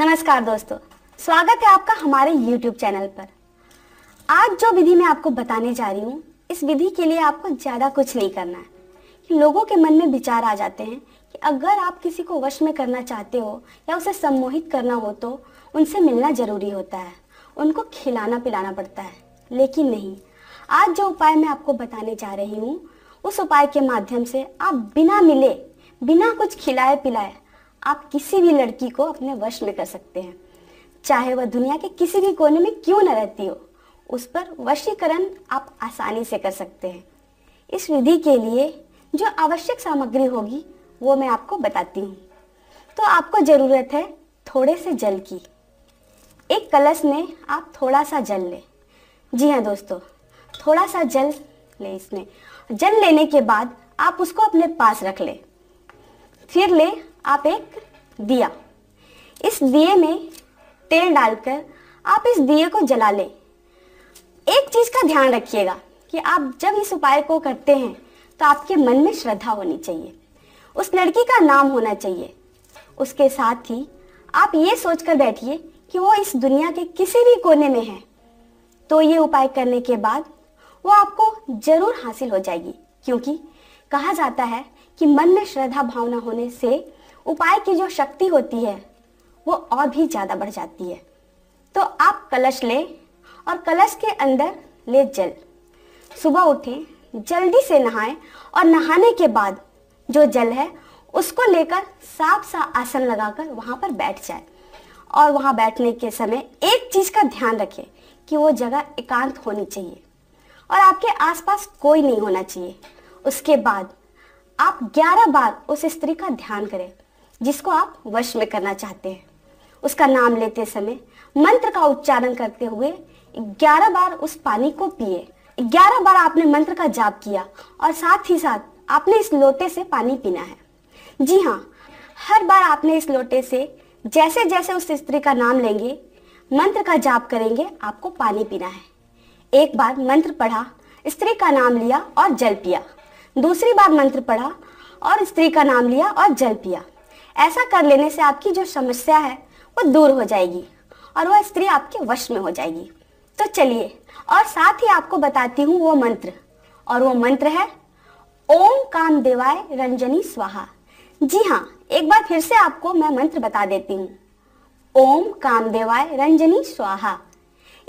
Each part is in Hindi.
नमस्कार दोस्तों, स्वागत है आपका हमारे YouTube चैनल पर। आज जो विधि मैं आपको बताने जा रही हूँ, इस विधि के लिए आपको ज़्यादा कुछ नहीं करना है। लोगों के मन में विचार आ जाते हैं कि अगर आप किसी को वश में करना चाहते हो या उसे सम्मोहित करना हो तो उनसे मिलना ज़रूरी होता है। उनको खिलाना पिलाना पड़ता है। लेकिन नहीं, आज जो उपाय मैं आपको बताने जा रही हूँ, उस उपाय के माध्यम से आप बिना मिले, बिना कुछ खिलाए पिलाए आप किसी भी लड़की को अपने वश में कर सकते हैं। चाहे वह दुनिया के किसी भी कोने में क्यों न रहती हो, उस पर वशीकरण आप आसानी से कर सकते हैं। इस विधि के लिए जो आवश्यक सामग्री होगी, वो मैं आपको बताती हूँ। तो आपको ज़रूरत है थोड़े से जल की। एक कलश में आप थोड़ा सा जल लें। जी हाँ दोस्तों, थोड़ा सा जल ले इसमें। जल लेने के बाद आप उसको अपने पास रख ले। फिर ले आप एक दिया। इस दिए में तेल डालकर आप इस दिए को जला लें। एक चीज़ का ध्यान रखिएगा कि आप जब इस उपाय को करते हैं तो आपके मन में श्रद्धा होनी चाहिए। उस लड़की का नाम होना चाहिए। उसके साथ ही आप ये सोचकर बैठिए कि वो इस दुनिया के किसी भी कोने में है। तो ये उपाय करने के बाद वो आपको ज़रूर हासिल हो जाएगी, क्योंकि कहा जाता है कि मन में श्रद्धा भावना होने से उपाय की जो शक्ति होती है, वो और भी ज़्यादा बढ़ जाती है। तो आप कलश लें और कलश के अंदर ले जल। सुबह उठें, जल्दी से नहाएँ और नहाने के बाद जो जल है, उसको लेकर साफ़ सा आसन लगाकर वहाँ पर बैठ जाए। और वहाँ बैठने के समय एक चीज़ का ध्यान रखें कि वो जगह एकांत होनी चाहिए। और आपके आसपास कोई नहीं होना चाहिए। उसके बाद आप 11 बार उस स्त्री का ध्यान करें। जिसको आप वश में करना चाहते हैं। उसका नाम लेते समय मंत्र का उच्चारण करते हुए 11 बार उस पानी को पिए। 11 बार आपने मंत्र का जाप किया और साथ ही साथ आपने इस लोटे से पानी पीना है। जी हाँ हर बार आपने इस लोटे से जैसे जैसे उस स्त्री का नाम लेंगे, मंत्र का जाप करेंगे, आपको पानी पीना है। एक बार मंत्र पढ़ा, स्त्री का नाम लिया और जल पिया। दूसरी बार मंत्र पढ़ा और स्त्री का नाम लिया और जल पिया। ऐसा कर लेने से आपकी जो समस्या है, वो दूर हो जाएगी और वह स्त्री आपके वश में हो जाएगी। तो चलिए, और साथ ही आपको बताती हूँ वो मंत्र। और वो मंत्र है, ओम काम देवाय रंजनी स्वाहा। जी हाँ एक बार फिर से आपको मैं मंत्र बता देती हूँ। ओम काम देवाय रंजनी स्वाहा।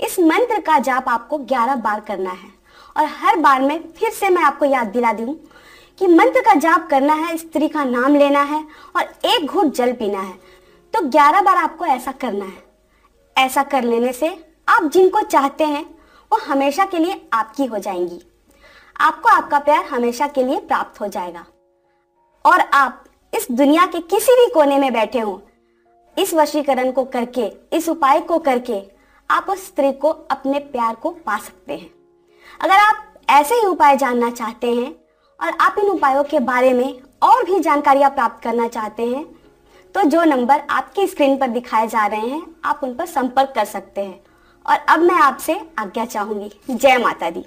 इस मंत्र का जाप आपको 11 बार करना है। और हर बार में फिर से मैं आपको याद दिला दूँ कि मंत्र का जाप करना है, स्त्री का नाम लेना है और एक घूट जल पीना है। तो 11 बार आपको ऐसा करना है। ऐसा कर लेने से आप जिनको चाहते हैं, वो हमेशा के लिए आपकी हो जाएँगी। आपको आपका प्यार हमेशा के लिए प्राप्त हो जाएगा। और आप इस दुनिया के किसी भी कोने में बैठे हो, इस वशीकरण को करके, इस उपाय को करके, आप उस स्त्री को अपने प्यार को पा सकते हैं। अगर आप ऐसे ही उपाय जानना चाहते हैं और आप इन उपायों के बारे में और भी जानकारियाँ प्राप्त करना चाहते हैं तो जो नंबर आपकी स्क्रीन पर दिखाए जा रहे हैं, आप उन पर संपर्क कर सकते हैं। और अब मैं आपसे आज्ञा चाहूँगी। जय माता दी।